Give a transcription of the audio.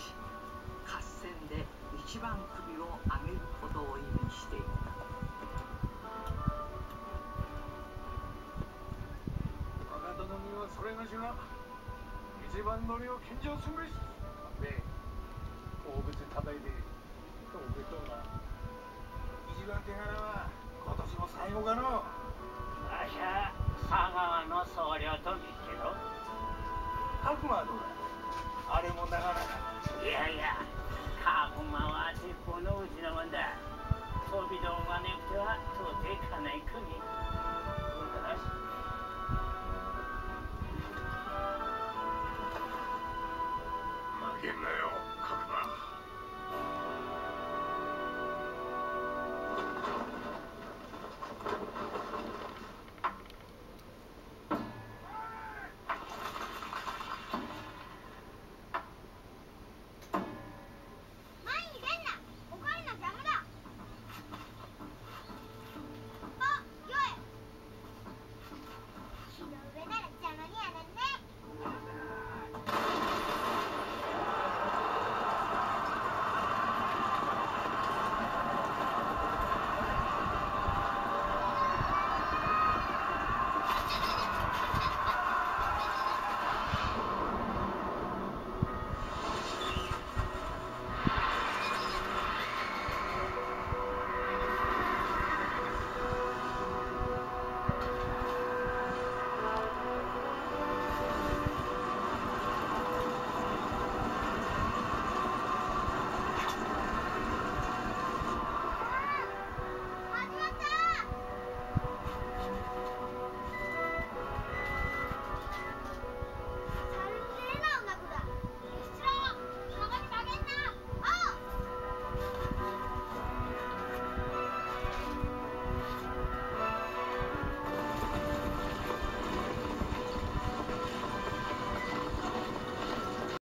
ち合戦で一番首を上げることを意味していた。若殿にはそれがしが一番乗りを献上するべし。で大口叩いておめでとう。な一番手柄は今年も最後かのわしゃ佐川の僧侶と見っけど白馬はどうだ？あれもなかなかいやいやカグマは鉄砲のうちのもんだ。飛び道がねくては到底かない国どうだなし負けんなよ。